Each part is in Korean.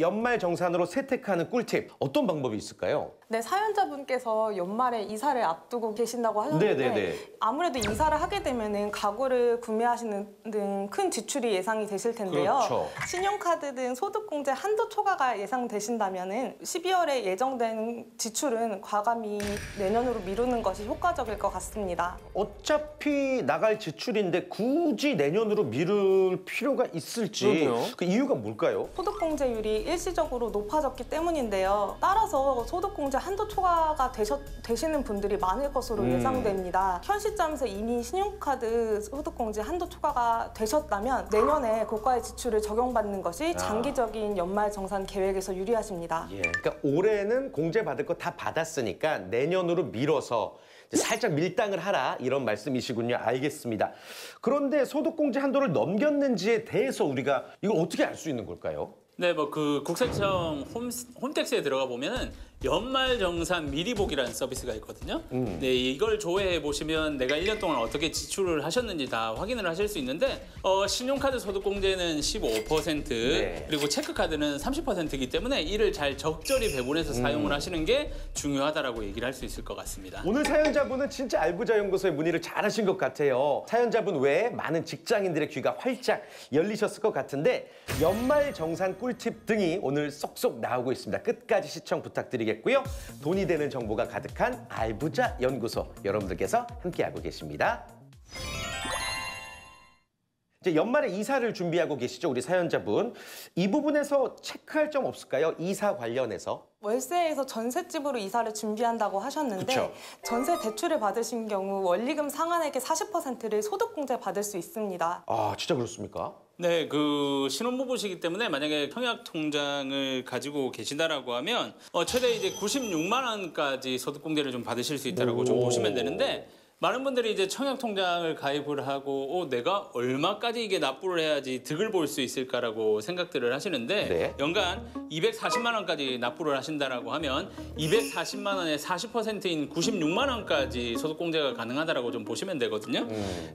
연말 정산으로 세택하는 꿀팁 어떤 방법이 있을까요? 네, 사연자분께서 연말에 이사를 앞두고 계신다고 하셨는데 네네네. 아무래도 이사를 하게 되면은 가구를 구매하시는 등 큰 지출이 예상이 되실 텐데요. 그렇죠. 신용카드 등 소득공제 한도 초과가 예상되신다면은 12월에 예정된 지출은 과감히 내년으로 미루는 것이 효과적일 것 같습니다. 어차피 나갈 지출인데 굳이 내년으로 미룰 필요가 있을지 그러게요. 그 이유가 뭘까요? 소득공제율이 일시적으로 높아졌기 때문인데요. 따라서 소득공제 한도 초과가 되셨, 되시는 분들이 많을 것으로 음. 예상됩니다. 현 시점에서 이미 신용카드 소득공제 한도 초과가 되셨다면 내년에 고가의 지출을 적용받는 것이 장기적인 연말 정산 계획에서 유리하십니다. 예. 그러니까 올해는 공제 받을 거 다 받았으니까 내년으로 미뤄서 살짝 밀당을 하라 이런 말씀이시군요. 알겠습니다. 그런데 소득공제 한도를 넘겼는지에 대해서 우리가 이걸 어떻게 알 수 있는 걸까요? 네, 뭐 그 국세청 홈, 홈택스에 들어가 보면은 연말 정산 미리 보기라는 서비스가 있거든요. 네, 이걸 조회해 보시면 내가 1년 동안 어떻게 지출을 하셨는지 다 확인을 하실 수 있는데 어, 신용카드 소득공제는 15% 네. 그리고 체크카드는 30%이기 때문에 이를 잘 적절히 배분해서 사용을 하시는 게 중요하다라고 얘기를 할 수 있을 것 같습니다. 오늘 사연자분은 진짜 알부자 연구소의 문의를 잘하신 것 같아요. 사연자분 외에 많은 직장인들의 귀가 활짝 열리셨을 것 같은데 연말 정산 꿀팁 등이 오늘 쏙쏙 나오고 있습니다. 끝까지 시청 부탁드리겠 고요. 돈이 되는 정보가 가득한 알부자 연구소 여러분들께서 함께하고 계십니다. 이제 연말에 이사를 준비하고 계시죠, 우리 사연자분. 이 부분에서 체크할 점 없을까요? 이사 관련해서. 월세에서 전셋집으로 이사를 준비한다고 하셨는데 그쵸. 전세 대출을 받으신 경우 원리금 상환액의 40%를 소득공제 받을 수 있습니다. 아, 진짜 그렇습니까? 네, 그 신혼부부시기 때문에 만약에 청약 통장을 가지고 계시다라고 하면 어, 최대 이제 96만 원까지 소득공제를 좀 받으실 수 있다라고 좀 오. 보시면 되는데 많은 분들이 이제 청약 통장을 가입을 하고 어, 내가 얼마까지 이게 납부를 해야지 득을 볼 수 있을까라고 생각들을 하시는데 네. 연간 240만 원까지 납부를 하신다라고 하면 240만 원의 40%인 96만 원까지 소득공제가 가능하다라고 좀 보시면 되거든요.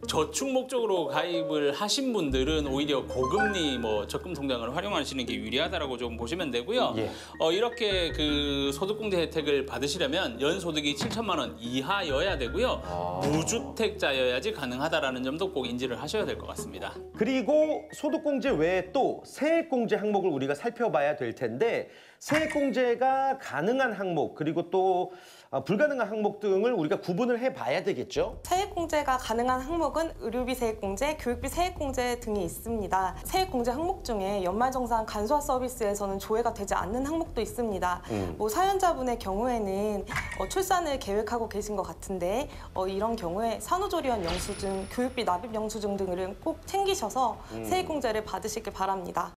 저축 목적으로 가입을 하신 분들은 오히려 고금리 뭐 적금 통장을 활용하시는 게 유리하다라고 좀 보시면 되고요. 예. 어, 이렇게 그 소득공제 혜택을 받으시려면 연 소득이 7천만 원 이하여야 되고요. 무주택자여야지 가능하다라는 점도 꼭 인지를 하셔야 될 것 같습니다. 그리고 소득공제 외에 또 세액공제 항목을 우리가 살펴봐야 될 텐데 세액공제가 가능한 항목 그리고 또 어, 불가능한 항목 등을 우리가 구분을 해봐야 되겠죠. 세액공제가 가능한 항목은 의료비 세액공제, 교육비 세액공제 등이 있습니다. 세액공제 항목 중에 연말정산 간소화 서비스에서는 조회가 되지 않는 항목도 있습니다. 뭐 사연자분의 경우에는 어, 출산을 계획하고 계신 것 같은데 어, 이런 경우에 산후조리원 영수증, 교육비 납입 영수증 등을 꼭 챙기셔서 세액공제를 받으시길 바랍니다.